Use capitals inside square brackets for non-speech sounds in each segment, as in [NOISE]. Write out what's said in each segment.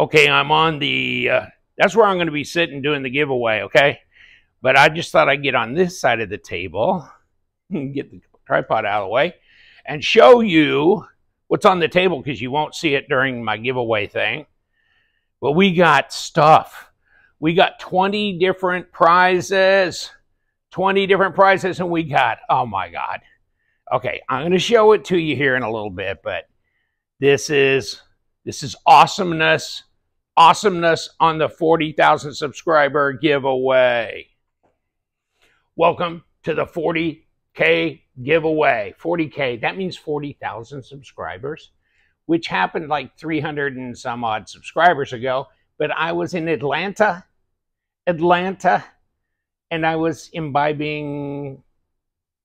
Okay, I'm on the, uh, that's where I'm going to be sitting doing the giveaway, okay? But I just thought I'd get on this side of the table, [LAUGHS] get the tripod out of the way, and show you what's on the table because you won't see it during my giveaway thing. But we got stuff. We got 20 different prizes. 20 different prizes, and we got, oh my God. Okay, I'm going to show it to you here in a little bit, but this is this is awesomeness, awesomeness on the 40,000 subscriber giveaway. Welcome to the 40K giveaway. 40K, that means 40,000 subscribers, which happened like 300 and some odd subscribers ago. But I was in Atlanta, Atlanta, and I was imbibing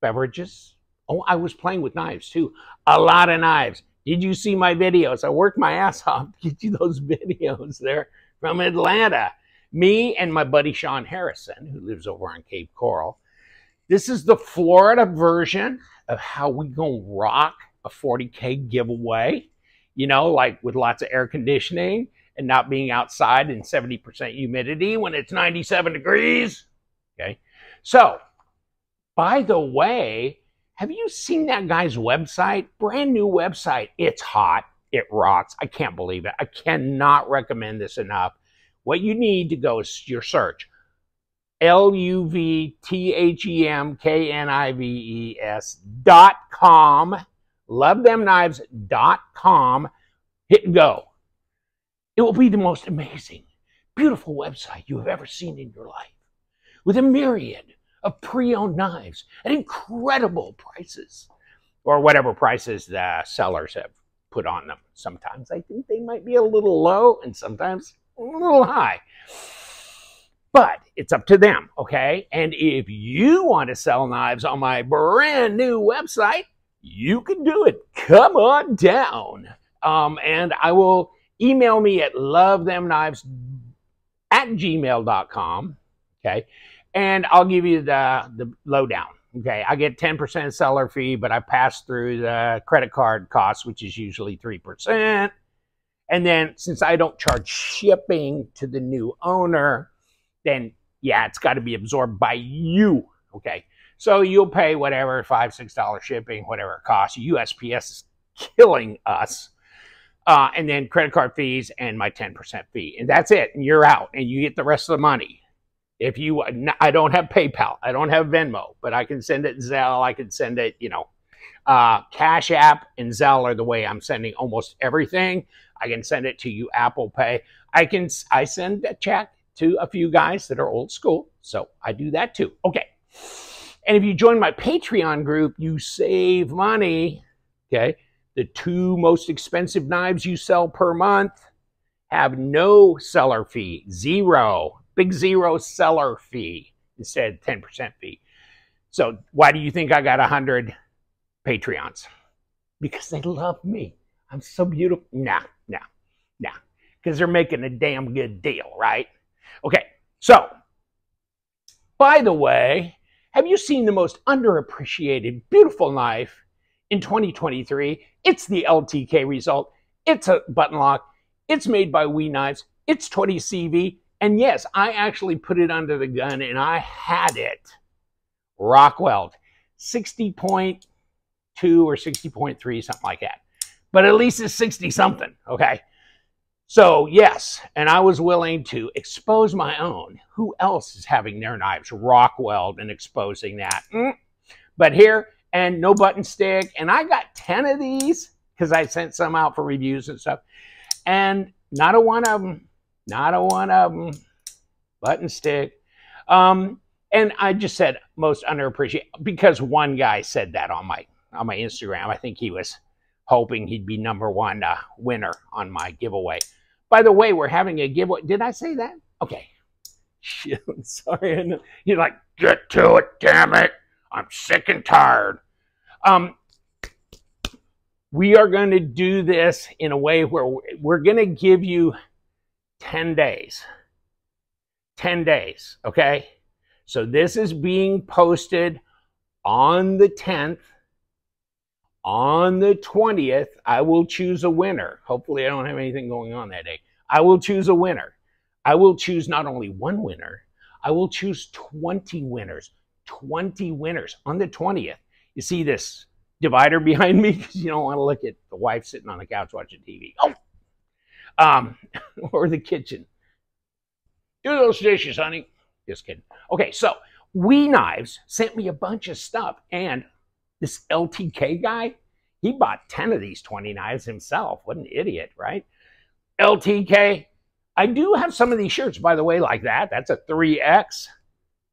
beverages. Oh, I was playing with knives too. A lot of knives. Did you see my videos? I worked my ass off to get you those [LAUGHS] videos there from Atlanta. Me and my buddy Sean Harrison, who lives over on Cape Coral. This is the Florida version of how we gonna rock a 40K giveaway. You know, like with lots of air conditioning and not being outside in 70% humidity when it's 97 degrees. Okay. So, by the way, have you seen that guy's website? Brand new website. It's hot. It rocks. I can't believe it. I cannot recommend this enough. What you need to go is your search. L U V T H E M K N I V E S dot com. Love them knives dot com. Hit and go. It will be the most amazing, beautiful website you have ever seen in your life with a myriad of pre-owned knives at incredible prices or whatever prices the sellers have put on them. Sometimes I think they might be a little low and sometimes a little high. But it's up to them, okay? And if you want to sell knives on my brand new website, you can do it. Come on down. Um, and I will email me at lovethemknives at gmail.com, okay? And I'll give you the, the lowdown. Okay, I get 10% seller fee, but I pass through the credit card cost, which is usually 3%. And then since I don't charge shipping to the new owner, then yeah, it's got to be absorbed by you. Okay, so you'll pay whatever, five, six dollars shipping, whatever it costs. USPS is killing us. Uh, and then credit card fees and my 10% fee. And that's it. And you're out and you get the rest of the money. If you, I don't have PayPal, I don't have Venmo, but I can send it Zelle, I can send it, you know, uh, Cash App and Zelle are the way I'm sending almost everything. I can send it to you Apple Pay. I can, I send a check to a few guys that are old school, so I do that too. Okay. And if you join my Patreon group, you save money. Okay. The two most expensive knives you sell per month have no seller fee, zero big zero seller fee instead of 10% fee. So why do you think I got 100 Patreons? Because they love me. I'm so beautiful. Nah, nah, nah. Because they're making a damn good deal, right? Okay, so by the way, have you seen the most underappreciated beautiful knife in 2023? It's the LTK Rezult. It's a button lock. It's made by We Knives. It's 20 CV. And yes, I actually put it under the gun and I had it Rockweld 60.2 or 60.3, something like that. But at least it's 60 something, okay? So, yes, and I was willing to expose my own. Who else is having their knives Rockweld and exposing that? Mm. But here, and no button stick, and I got 10 of these because I sent some out for reviews and stuff. And not a one of them not a one of them. Button stick. Um, and I just said most underappreciated because one guy said that on my on my Instagram. I think he was hoping he'd be number one uh, winner on my giveaway. By the way, we're having a giveaway. Did I say that? Okay. [LAUGHS] Sorry. You're like, get to it, damn it. I'm sick and tired. Um, we are going to do this in a way where we're going to give you 10 days. 10 days, okay? So this is being posted on the 10th. On the 20th, I will choose a winner. Hopefully, I don't have anything going on that day. I will choose a winner. I will choose not only one winner, I will choose 20 winners. 20 winners on the 20th. You see this divider [LAUGHS] behind me because you don't want to look at the wife sitting on the couch watching TV. Oh, um, [LAUGHS] or the kitchen. Do those dishes, honey. Just kidding. Okay, so We Knives sent me a bunch of stuff, and this LTK guy, he bought 10 of these 20 knives himself. What an idiot, right? LTK. I do have some of these shirts, by the way, like that. That's a 3X.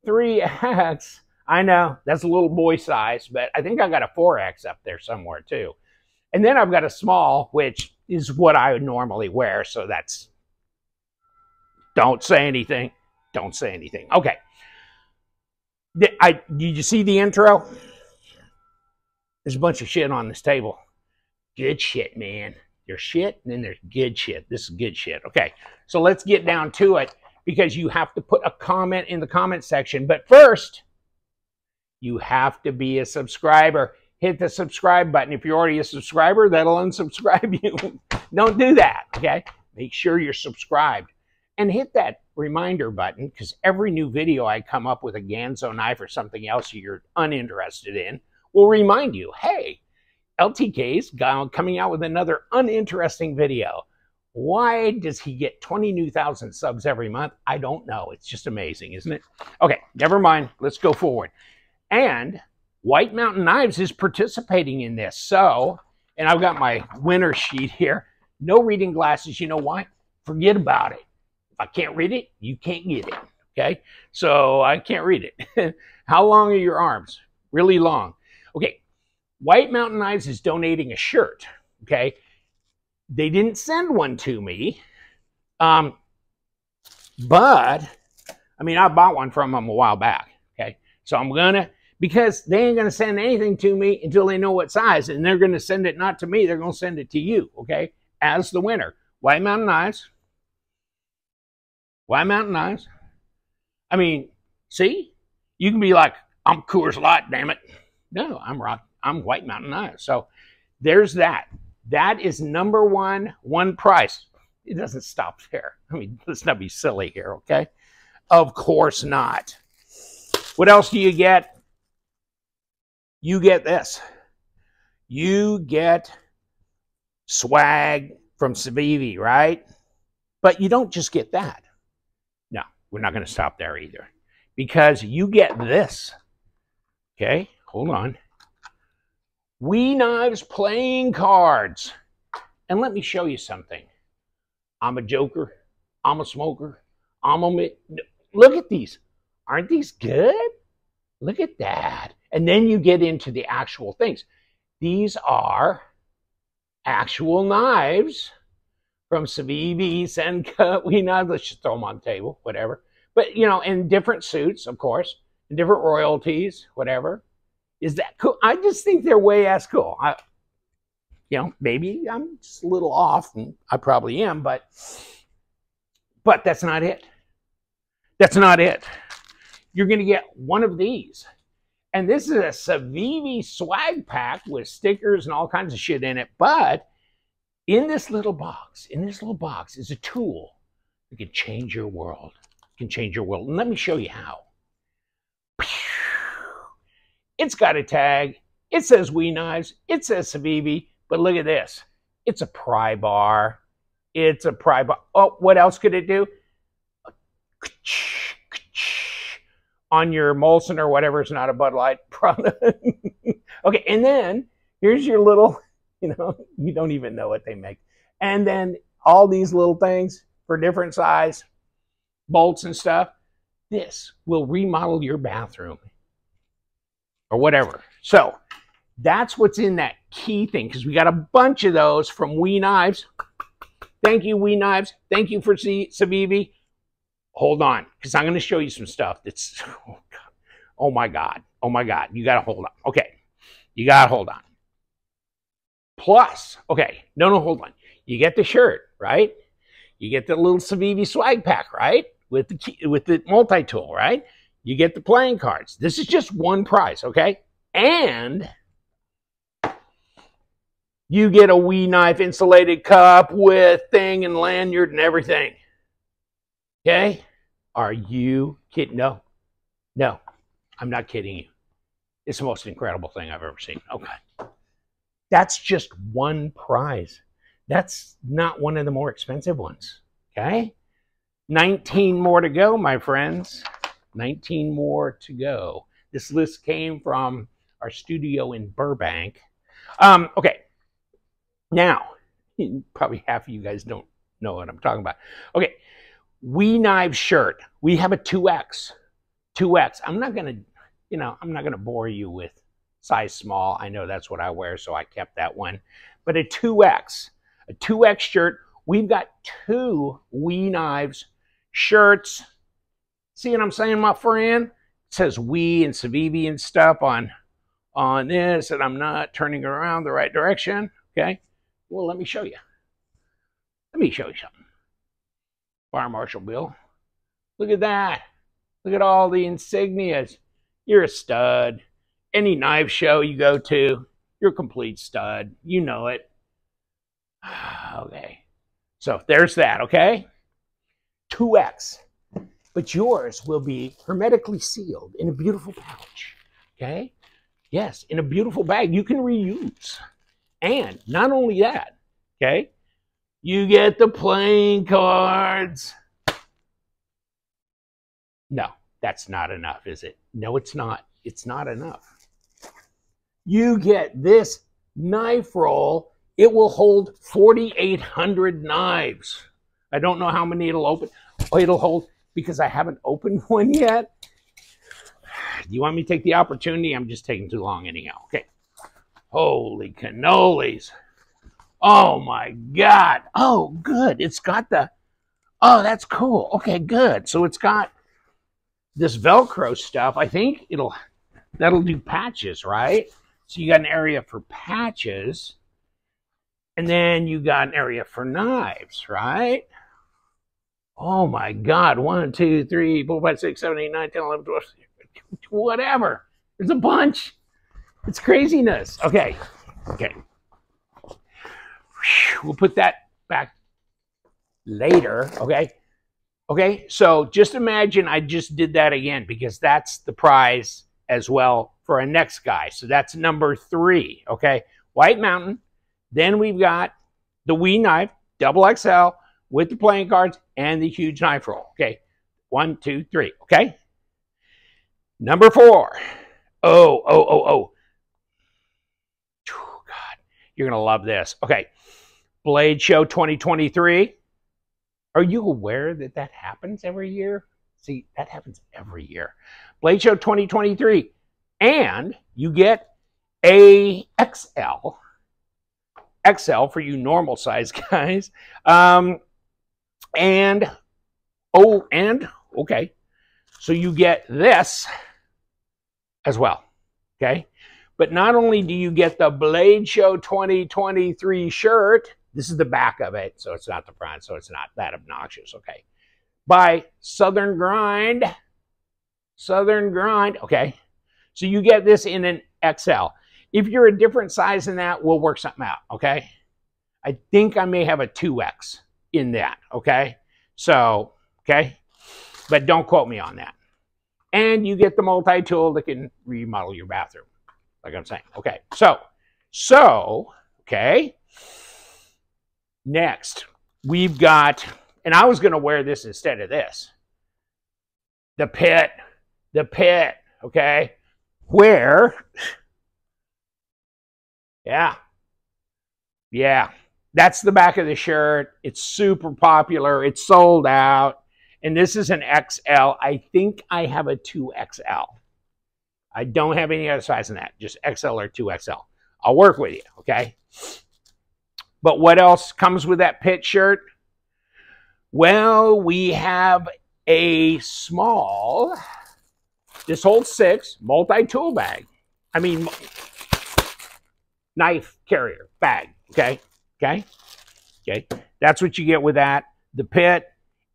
3X. I know that's a little boy size, but I think I got a 4X up there somewhere too. And then I've got a small, which is what I would normally wear. So that's, don't say anything. Don't say anything. Okay. I, did you see the intro? There's a bunch of shit on this table. Good shit, man. There's shit, and then there's good shit. This is good shit. Okay, so let's get down to it because you have to put a comment in the comment section. But first, you have to be a subscriber. Hit the subscribe button. If you're already a subscriber, that'll unsubscribe [LAUGHS] you. Don't do that, okay? Make sure you're subscribed. And hit that reminder button because every new video I come up with a Ganzo knife or something else you're uninterested in will remind you, hey, LTK's coming out with another uninteresting video. Why does he get 20 new thousand subs every month? I don't know. It's just amazing, isn't it? Okay, never mind. Let's go forward. And White Mountain Knives is participating in this. So, and I've got my winner sheet here. No reading glasses. You know why? Forget about it. If I can't read it, you can't get it. Okay. So I can't read it. [LAUGHS] How long are your arms? Really long. Okay. White Mountain Knives is donating a shirt. Okay. They didn't send one to me. Um, but I mean, I bought one from them a while back. Okay. So I'm going to because they ain't going to send anything to me until they know what size, and they're going to send it not to me, they're going to send it to you, okay, as the winner. White Mountain Knives. White Mountain Knives. I mean, see, you can be like, I'm Coors Light, damn it. No, I'm rock. I'm White Mountain Knives. So there's that. That is number one, one price. It doesn't stop there. I mean, [LAUGHS] let's not be silly here, okay? Of course not. What else do you get? You get this. You get swag from Civivi, right? But you don't just get that. No, we're not going to stop there either. Because you get this. Okay, hold on. We Knives playing cards. And let me show you something. I'm a joker. I'm a smoker. I'm a... Look at these. Aren't these good? Look at that. And then you get into the actual things. These are actual knives from Civivi, Senka, [LAUGHS] we knives. Let's just throw them on the table, whatever. But, you know, in different suits, of course, in different royalties, whatever. Is that cool? I just think they're way as cool. I, you know, maybe I'm just a little off, and I probably am, but but that's not it. That's not it. You're going to get one of these. And this is a Civivi swag pack with stickers and all kinds of shit in it. But in this little box, in this little box is a tool that can change your world. Can change your world. And let me show you how. It's got a tag. It says We Knives. It says Civivi. But look at this. It's a pry bar. It's a pry bar. Oh, what else could it do? On your Molson or whatever is not a Bud Light product. [LAUGHS] okay, and then here's your little, [LAUGHS] you know, you don't even know what they make. And then all these little things for different size bolts and stuff. This will remodel your bathroom or whatever. So that's what's in that key thing because we got a bunch of those from We Knives. Thank you, We Knives. Thank you for Civivi hold on, because I'm going to show you some stuff that's, [LAUGHS] oh, oh my God, oh my God, you got to hold on. Okay, you got to hold on. Plus, okay, no, no, hold on. You get the shirt, right? You get the little Civivi swag pack, right? With the key, with the multi-tool, right? You get the playing cards. This is just one prize, okay? And You get a We knife insulated cup with thing and lanyard and everything. Okay? Are you kidding? No. No. I'm not kidding you. It's the most incredible thing I've ever seen. Okay. That's just one prize. That's not one of the more expensive ones. Okay? 19 more to go, my friends. 19 more to go. This list came from our studio in Burbank. Um, okay. Now, [LAUGHS] probably half of you guys don't know what I'm talking about. Okay. WE Knives shirt. We have a 2X. 2X. I'm not going to, you know, I'm not going to bore you with size small. I know that's what I wear, so I kept that one. But a 2X. A 2X shirt. We've got two WE Knives shirts. See what I'm saying, my friend? It says we and Civivi and stuff on on this, and I'm not turning around the right direction. Okay. Well, let me show you. Let me show you something. Fire Marshal Bill. Look at that. Look at all the insignias. You're a stud. Any knife show you go to, you're a complete stud. You know it. [SIGHS] okay. So there's that, okay? 2X. But yours will be hermetically sealed in a beautiful pouch, okay? Yes, in a beautiful bag you can reuse. And not only that, okay, you get the playing cards. No, that's not enough, is it? No, it's not. It's not enough. You get this knife roll. It will hold 4,800 knives. I don't know how many it'll open. Oh, it'll hold because I haven't [LAUGHS] opened one yet. [SIGHS] Do you want me to take the opportunity? I'm just taking too long anyhow. Okay. Holy cannolis. Oh my God. Oh, good. It's got the, oh, that's cool. Okay, good. So it's got this Velcro stuff. I think it'll, that'll do patches, right? So you got an area for patches. And then you got an area for knives, right? Oh my God. One, two, three, four, five, six, seven, eight, nine, 10, 11, 12, whatever. There's a bunch. It's craziness. Okay. Okay. We'll put that back later. Okay. Okay. So just imagine I just did that again because that's the prize as well for a next guy. So that's number three. Okay. White Mountain. Then we've got the WE knife, double XL with the playing cards and the huge knife roll. Okay. One, two, three. Okay. Number four. Oh, oh, oh, oh. God, you're going to love this. Okay. Blade Show 2023. Are you aware that that happens every year? See, that happens every year. Blade Show 2023. And you get a XL. XL for you normal size [LAUGHS] guys. Um, and, oh, and, okay. So you get this as well. Okay. But not only do you get the Blade Show 2023 shirt, this is the back of it, so it's not the front, so it's not that obnoxious. Okay. By Southern Grind. Southern Grind. Okay. So you get this in an XL. If you're a different size than that, we'll work something out. Okay. I think I may have a 2X in that. Okay. So, okay. But don't quote me on that. And you get the multi-tool that can remodel your bathroom, like I'm saying. Okay, so, so, okay. Next, we've got, and I was going to wear this instead of this. The pit, the pit, okay, where, yeah, yeah, that's the back of the shirt. It's super popular. It's sold out and this is an XL. I think I have a 2XL. I don't have any other size than that, just XL or 2XL. I'll work with you, okay? But what else comes with that pit shirt? Well, we have a small, this holds six, multi-tool bag. I mean, knife carrier bag, okay? Okay? Okay? That's what you get with that. The pit,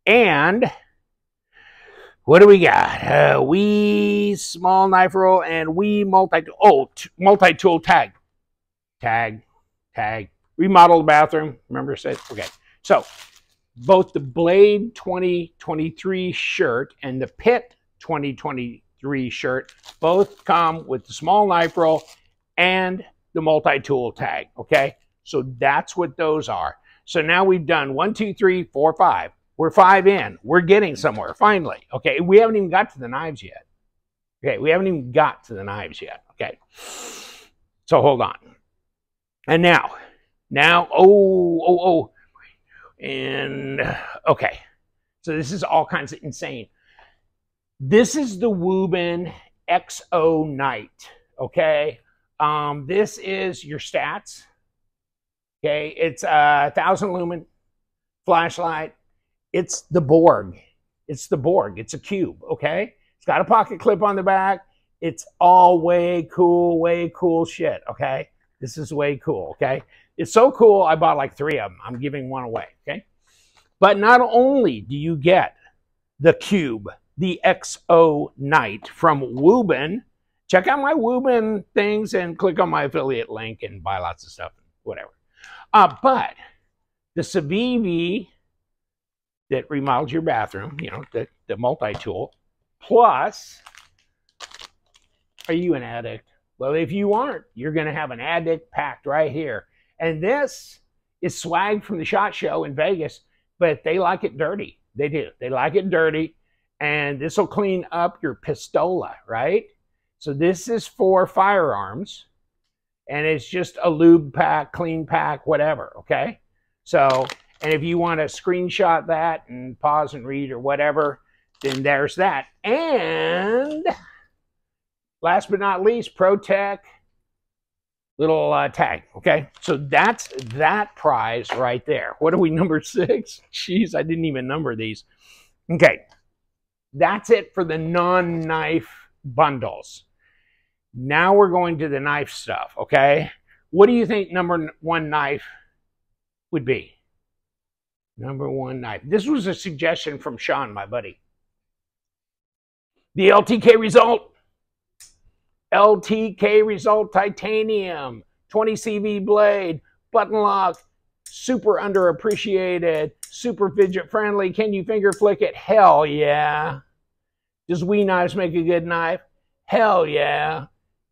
and what do we got? Uh, WE small knife roll and WE multi-tool, oh multi tool tag, tag, tag. Remodel the bathroom. Remember I said? Okay. So both the Blade 2023 shirt and the Pit 2023 shirt both come with the small knife roll and the multi-tool tag, okay? So that's what those are. So now we've done one, two, three, four, five. We're five in. We're getting somewhere, finally. Okay, we haven't even got to the knives yet. Okay, we haven't even got to the knives yet. Okay, so hold on. And now, now, oh, oh, oh, and okay. So this is all kinds of insane. This is the Wuben X-0 Knight. Okay. Um, this is your stats. Okay. It's a thousand lumen flashlight. It's the Borg. It's the Borg. It's a cube. Okay. It's got a pocket clip on the back. It's all way cool, way cool shit. Okay. This is way cool. Okay. It's so cool, I bought like three of them. I'm giving one away, okay? But not only do you get the Cube, the X-0 Knight from Wuben, check out my Wuben things and click on my affiliate link and buy lots of stuff, whatever. Uh, but the Civivi that remodels your bathroom, you know, the, the multi-tool, plus, are you an addict? Well, if you aren't, you're going to have an addict packed right here. And this is swag from the SHOT Show in Vegas, but they like it dirty. They do. They like it dirty. And this will clean up your pistola, right? So this is for firearms. And it's just a lube pack, clean pack, whatever, okay? So, and if you want to screenshot that and pause and read or whatever, then there's that. And last but not least, ProTech little uh, tag. Okay, so that's that prize right there. What are we, number six? [LAUGHS] Jeez, I didn't even number these. Okay, that's it for the non-knife bundles. Now we're going to the knife stuff, okay? What do you think number one knife would be? Number one knife. This was a suggestion from Sean, my buddy. The LTK Rezult LTK Rezult Titanium, 20 CV blade, button lock, super underappreciated, super fidget friendly. Can you finger flick it? Hell yeah. Does WE Knives make a good knife? Hell yeah.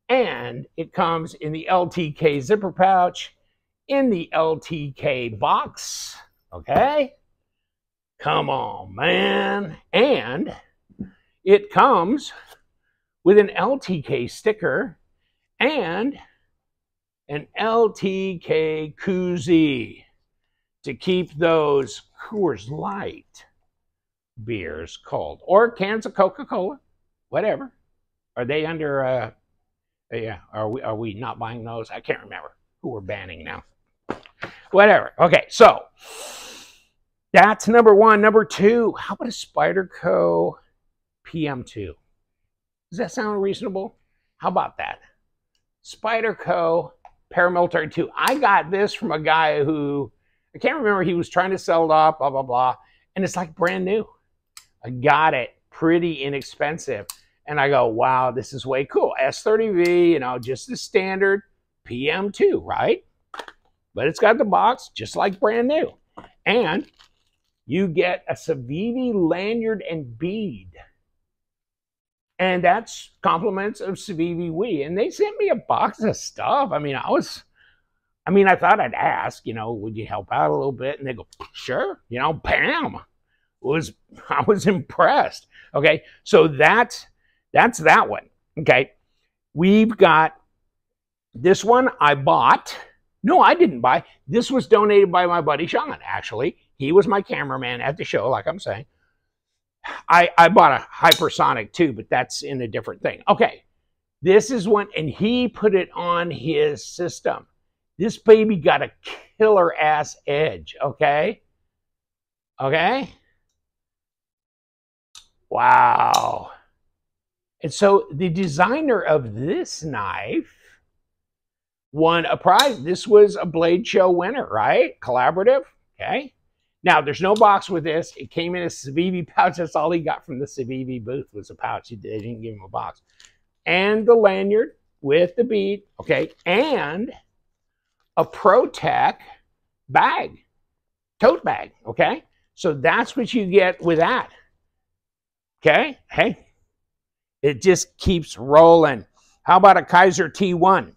And it comes in the LTK zipper pouch, in the LTK box. Okay? Come on, man. And it comes with an LTK sticker and an LTK koozie to keep those Coors Light beers cold or cans of Coca-Cola, whatever. Are they under? Uh, yeah, are we are we not buying those? I can't remember who we're banning now. Whatever. Okay, so that's number one. Number two, how about a Spyderco PM2? Does that sound reasonable? How about that? Spyderco Paramilitary 2. I got this from a guy who, I can't remember, he was trying to sell it off, blah, blah, blah. And it's like brand new. I got it pretty inexpensive. And I go, wow, this is way cool. S30V, you know, just the standard PM2, right? But it's got the box just like brand new. And you get a Civivi lanyard and bead and that's compliments of Civivi We. And they sent me a box of stuff. I mean, I was, I mean, I thought I'd ask, you know, would you help out a little bit? And they go, sure, you know, bam. Was [LAUGHS] I was impressed. Okay, so that's that's that one. Okay, we've got this one I bought. No, I didn't buy. This was donated by my buddy Sean. Actually, he was my cameraman at the show, like I'm saying. I, I bought a hypersonic too, but that's in a different thing. Okay, this is one, and he put it on his system. This baby got a killer ass edge, okay? Okay? Wow. And so the designer of this knife won a prize. This was a Blade Show winner, right? Collaborative, okay? Now, there's no box with this. It came in a Civivi pouch. That's all he got from the Civivi booth was a pouch. They didn't give him a box. And the lanyard with the bead, okay? And a ProTech bag, tote bag, okay? So that's what you get with that. Okay? Hey, it just keeps rolling. How about a Kizer T1?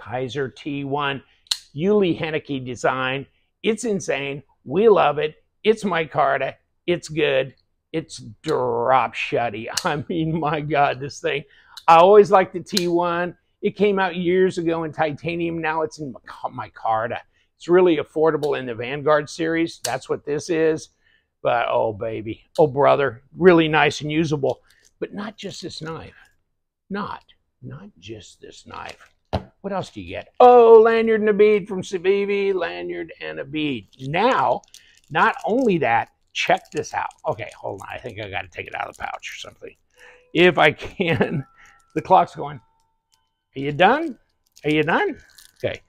Kizer T1, Uli Hennicke design. It's insane. We love it. It's micarta. It's good. It's drop shutty. [LAUGHS] I mean, my God, this thing. I always liked the T1. It came out years ago in titanium. Now it's in micarta. It's really affordable in the Vanguard series. That's what this is. But oh, baby. Oh, brother. Really nice and usable. But not just this knife. Not. Not just this knife. What else do you get? Oh, lanyard and a bead from Civivi. Lanyard and a bead. Now, not only that, check this out. Okay, hold on. I think I got to take it out of the pouch or something. If I can. [LAUGHS] The clock's going. Are you done? Are you done? Okay.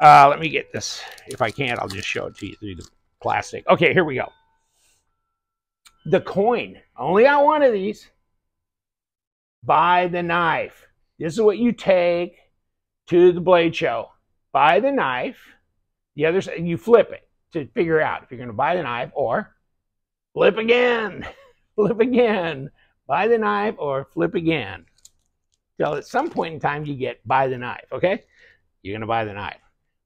Uh, let me get this. If I can't, I'll just show it to you through the plastic. Okay, here we go. The coin. Only got one of these. Buy the knife. This is what you take to the blade show. Buy the knife. The other side, you flip it to figure out if you're going to buy the knife or flip again. [LAUGHS] flip again. Buy the knife or flip again. So at some point in time, you get buy the knife, okay? You're going to buy the knife.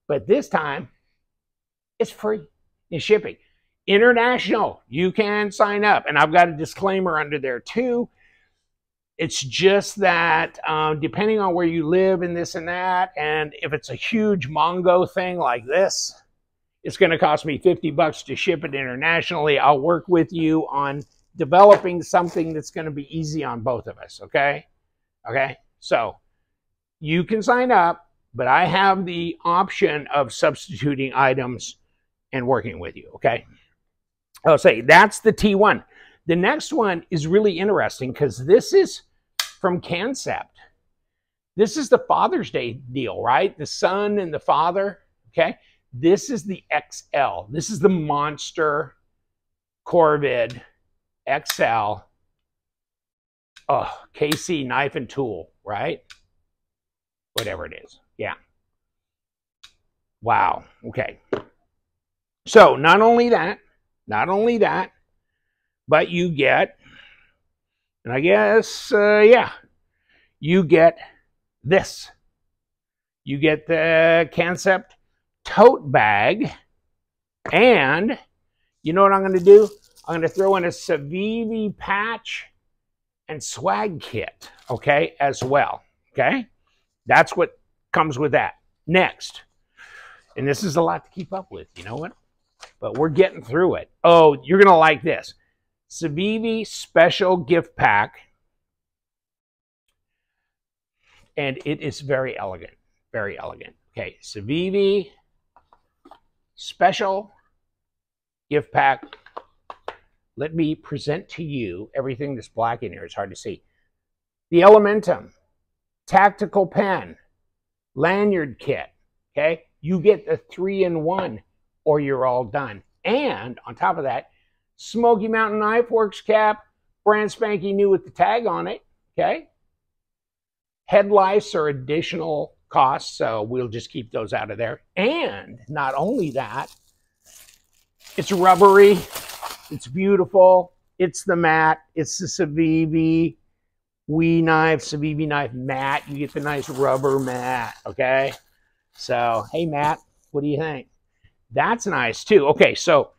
But this time, it's free in shipping. International, you can sign up. And I've got a disclaimer under there too. It's just that um, depending on where you live and this and that, and if it's a huge Mongo thing like this, it's going to cost me 50 bucks to ship it internationally. I'll work with you on developing something that's going to be easy on both of us, okay? Okay, so you can sign up but I have the option of substituting items and working with you, okay? I'll say that's the T1. The next one is really interesting because this is from Kansept. This is the Father's Day deal, right? The son and the father, okay? This is the XL. This is the monster Korvid XL. Oh, KC knife and tool, right? Whatever it is. Yeah. Wow. Okay. So not only that, not only that, but you get, and I guess, uh, yeah, you get this. You get the Kansept tote bag, and you know what I'm going to do? I'm going to throw in a Civivi patch and swag kit, okay, as well, okay? That's what comes with that. Next, and this is a lot to keep up with, you know what? But we're getting through it. Oh, you're going to like this. Civivi Special Gift Pack. And it is very elegant. Very elegant. Okay, Civivi Special Gift Pack. Let me present to you everything that's black in here. It's hard to see. The Elementum Tactical Pen lanyard kit. Okay, you get the three in one, or you're all done. And on top of that, Smoky Mountain Knife Works cap, brand spanking new with the tag on it. Okay, head lice are additional costs, so we'll just keep those out of there. And not only that, it's rubbery, it's beautiful, it's the matte, it's the Civivi WE knife, Civivi knife mat. You get the nice rubber mat, okay? So, hey, Matt, what do you think? That's nice, too. Okay, so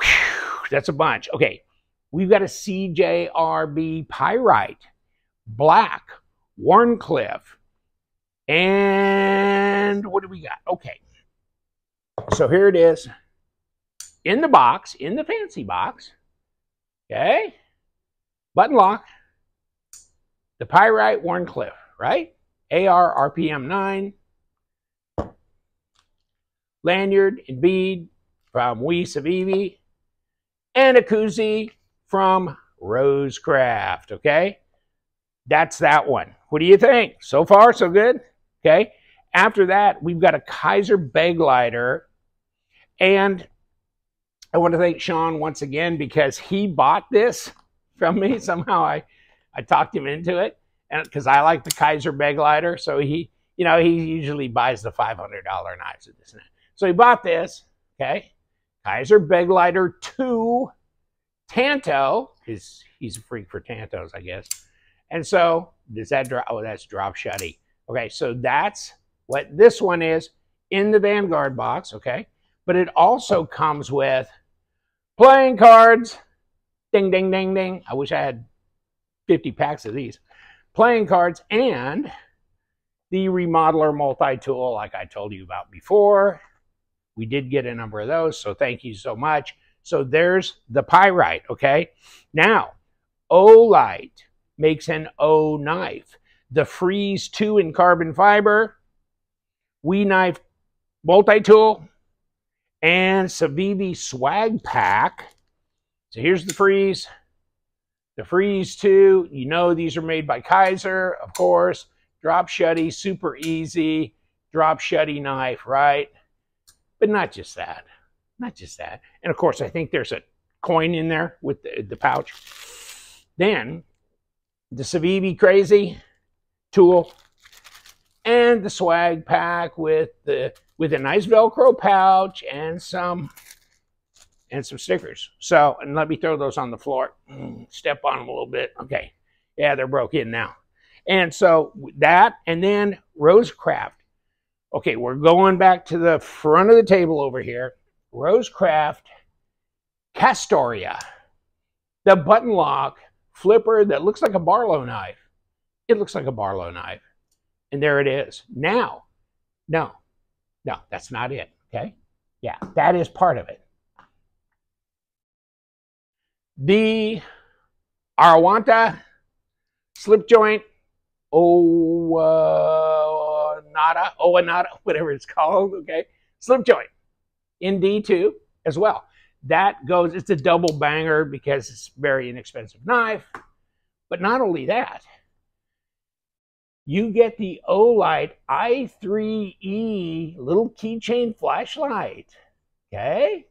whew, that's a bunch. Okay, we've got a CJRB Pyrite, Black, Wharncliffe, and what do we got? Okay, so here it is in the box, in the fancy box. Okay, button lock the Pyrite Wharncliffe, right? AR RPM 9. Lanyard and bead from WE Civivi. And a koozie from Rosecraft, okay? That's that one. What do you think? So far, so good? Okay. After that, we've got a Kizer Begleiter. And I want to thank Sean once again because he bought this from me. [LAUGHS] Somehow I I talked him into it, and because I like the Kizer Begleiter, so he you know, he usually buys the $500 knives at this. So he bought this, okay? Kizer Begleiter 2 Tanto, because he's a freak for Tantos, I guess. And so, does that drop? Oh, that's drop shutty. Okay, so that's what this one is in the Vanguard box, okay? But it also comes with playing cards. Ding, ding, ding, ding. I wish I had 50 packs of these. Playing cards and the remodeler multi-tool like I told you about before. We did get a number of those, so thank you so much. So there's the pyrite, okay? Now, Olight makes an O knife. The Freeze 2 in carbon fiber, We Knife multi-tool, and Civivi swag pack. So here's the Freeze. The Freeze 2, you know these are made by Kizer, of course. Drop shutty, super easy. Drop shutty knife, right? But not just that. Not just that. And of course, I think there's a coin in there with the, the pouch. Then the Civivi Crazy tool and the swag pack with the with a nice Velcro pouch and some and some stickers. So, and let me throw those on the floor. Mm, step on them a little bit. Okay. Yeah, they're broke in now. And so that, and then Rosecraft. Okay, we're going back to the front of the table over here. Rosecraft Castoria, the button lock flipper that looks like a Barlow knife. It looks like a Barlow knife. And there it is. Now, no, no, that's not it. Okay? Yeah, that is part of it. The Arawanta slip joint oh, uh, Owanada, Owanada, [LAUGHS] whatever it's called, okay? Slip joint in D2 as well. That goes, it's a double banger because it's very inexpensive knife. But not only that, you get the Olight i3E little keychain flashlight. Okay?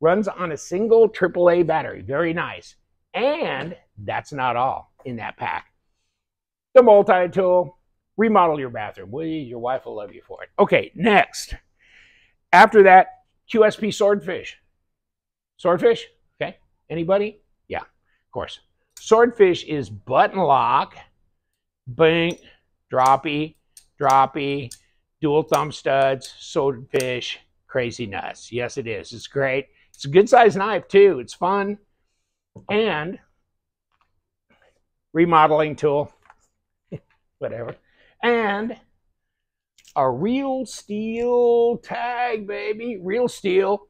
Runs on a single AAA battery. Very nice. And that's not all in that pack. The multi-tool, remodel your bathroom. Will you? Your wife will love you for it. Okay, next. After that, QSP Swordfish. Swordfish? Okay. Anybody? Yeah, of course. Swordfish is button lock, bank, droppy, droppy, dual thumb studs, swordfish, crazy nuts. Yes, it is. It's great. It's a good size knife too. It's fun. And remodeling tool, [LAUGHS] whatever. And a real steel tag, baby. Real steel.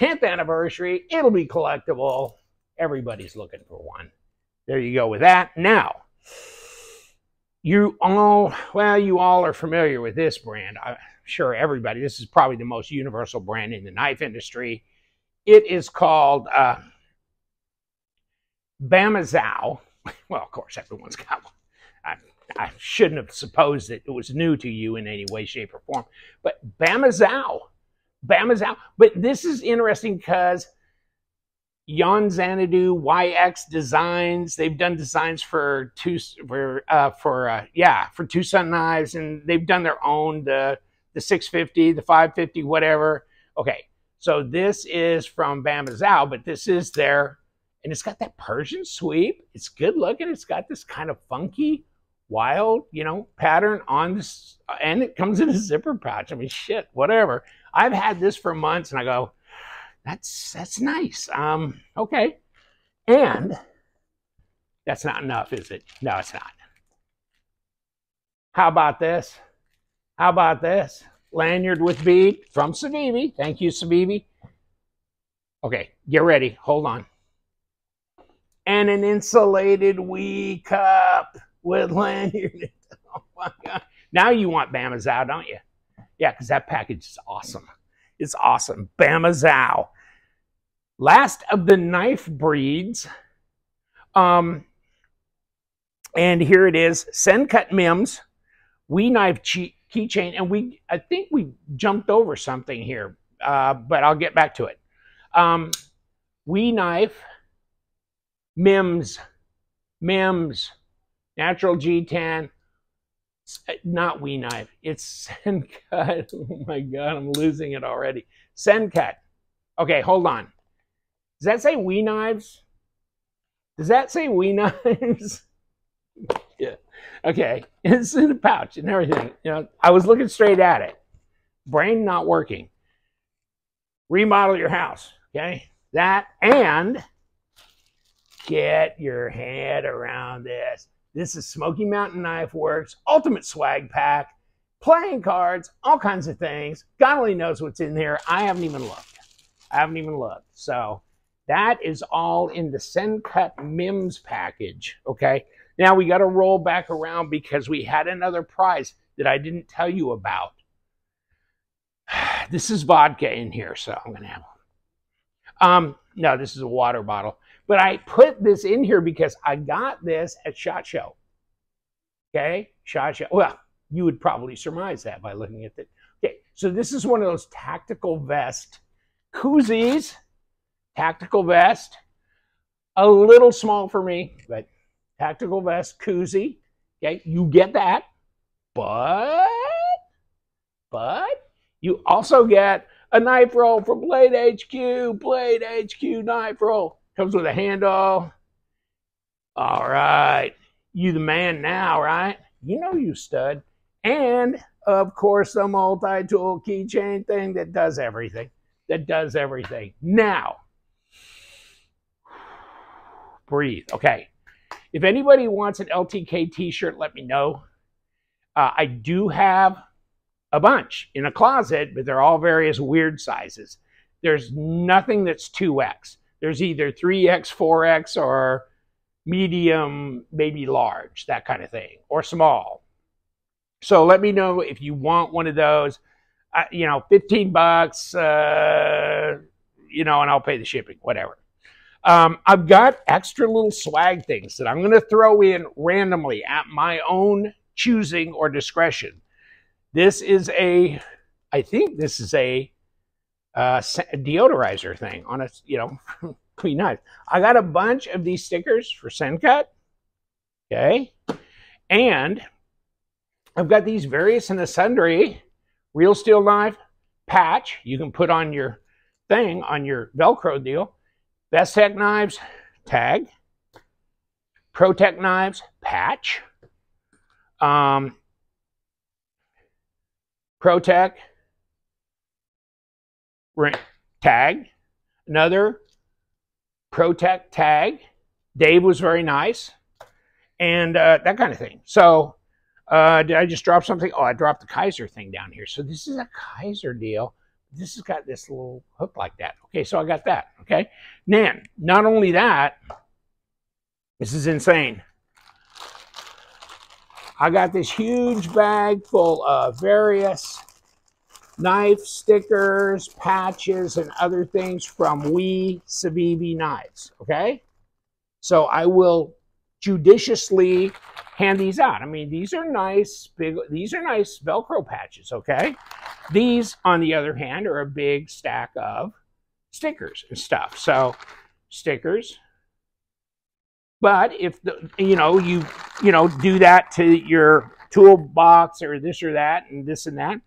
10th anniversary. It'll be collectible. Everybody's looking for one. There you go with that. Now, you all, well, you all are familiar with this brand. I'm sure everybody, this is probably the most universal brand in the knife industry. It is called uh, Bamazao. [LAUGHS] Well, of course, everyone's got one. I, I shouldn't have supposed that it was new to you in any way, shape, or form. But Bamazao, Bamazao. But this is interesting because Jan Xanadu, YX Designs, they've done designs for two for uh, for uh, yeah for TwoSun knives, and they've done their own the the 650, the 550, whatever. Okay, so this is from Bamazao, but this is their and it's got that Persian sweep. It's good looking. It's got this kind of funky wild, you know, pattern on this, and it comes in a zipper pouch. I mean, shit, whatever. I've had this for months, and I go, that's that's nice. Um, okay, and that's not enough, is it? No, it's not. How about this? How about this? Lanyard with bead from Civivi. Thank you, Civivi. Okay, get ready. Hold on. And an insulated WE cup with lanyard. [LAUGHS] Oh my God. Now you want Bama Bamazao, don't you? Yeah, because that package is awesome. It's awesome. Bama Bamazao. Last of the knife breeds. Um, and here it is. Sencut Mims. We knife keychain. And we, I think we jumped over something here, uh, but I'll get back to it. Um, we knife. Mims. Mims natural G10, not We Knife. It's [LAUGHS] Sencut. Oh my God, I'm losing it already. Sencut. Okay, hold on. Does that say We Knives? Does that say We Knives? [LAUGHS] yeah. Okay, [LAUGHS] it's in the pouch and everything. You know, I was looking straight at it. Brain not working. Remodel your house. Okay, that and get your head around this. This is Smoky Mountain Knife Works Ultimate Swag Pack, playing cards, all kinds of things. God only knows what's in there. I haven't even looked. I haven't even looked. So that is all in the Sencut Mims package. Okay. Now we got to roll back around because we had another prize that I didn't tell you about. [SIGHS] This is vodka in here, so I'm going to have. Um, no, this is a water bottle. But I put this in here because I got this at SHOT Show. Okay, SHOT Show. Well, you would probably surmise that by looking at it. Okay, so this is one of those tactical vest koozies. Tactical vest. A little small for me, but tactical vest koozie. Okay, you get that. But, but you also get a knife roll from Blade HQ. Blade HQ knife roll. Comes with a handle. All right. You the man now, right? You know you stud. And, of course, the multi-tool keychain thing that does everything. That does everything. Now, breathe. Okay. If anybody wants an LTK t-shirt, let me know. Uh, I do have a bunch in a closet, but they're all various weird sizes. There's nothing that's 2X. There's either 3X, 4X, or medium, maybe large, that kind of thing, or small. So let me know if you want one of those. Uh, you know, 15 bucks, uh, you know, and I'll pay the shipping, whatever. Um, I've got extra little swag things that I'm going to throw in randomly at my own choosing or discretion. This is a, I think this is a uh, deodorizer thing on a, you know, [LAUGHS] pretty nice. I got a bunch of these stickers for Sencut. Okay. And I've got these various and the sundry real steel knife patch you can put on your thing on your Velcro deal. Bestech knives tag. ProTech knives patch. Um, ProTech tag, another ProTech tag. Dave was very nice, and uh, that kind of thing. So, uh, did I just drop something? Oh, I dropped the Kizer thing down here. So this is a Kizer deal. This has got this little hook like that. Okay, so I got that. Okay, then not only that, this is insane. I got this huge bag full of various knife stickers, patches, and other things from We Civivi Knives, okay? So I will judiciously hand these out. I mean, these are nice, big, these are nice Velcro patches, okay? These, on the other hand, are a big stack of stickers and stuff. So stickers. But if, the, you know, you, you know, do that to your toolbox or this or that and this and that,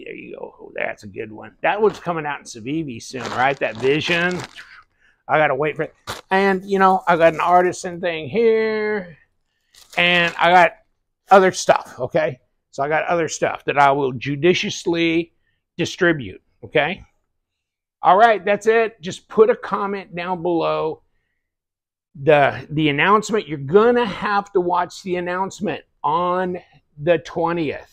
there you go. Oh, that's a good one. That one's coming out in Civivi soon, right? That Vision. I got to wait for it. And, you know, I got an artisan thing here. And I got other stuff, okay? So I got other stuff that I will judiciously distribute, okay? All right, that's it. Just put a comment down below. The, the announcement, you're going to have to watch the announcement on the 20th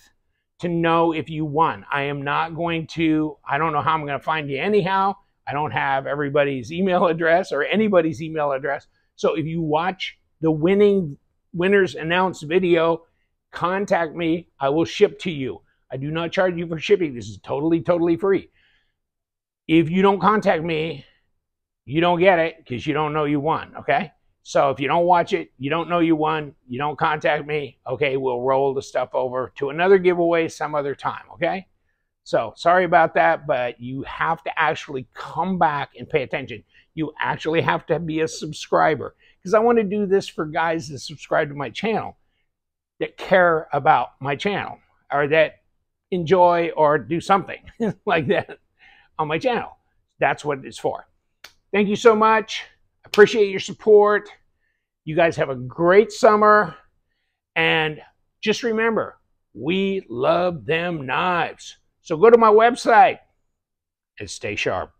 to know if you won. I am not going to, I don't know how I'm going to find you anyhow. I don't have everybody's email [LAUGHS] address or anybody's email address. So if you watch the winning winners announced video, contact me. I will ship to you. I do not charge you for shipping. This is totally, totally free. If you don't contact me, you don't get it because you don't know you won. Okay. So if you don't watch it, you don't know you won, you don't contact me, okay, we'll roll the stuff over to another giveaway some other time, okay? So sorry about that, but you have to actually come back and pay attention. You actually have to be a subscriber because I want to do this for guys that subscribe to my channel. that care about my channel or that enjoy or do something [LAUGHS] like that on my channel. That's what it's for. Thank you so much. Appreciate your support. You guys have a great summer. And just remember, we love them knives. So go to my website and stay sharp.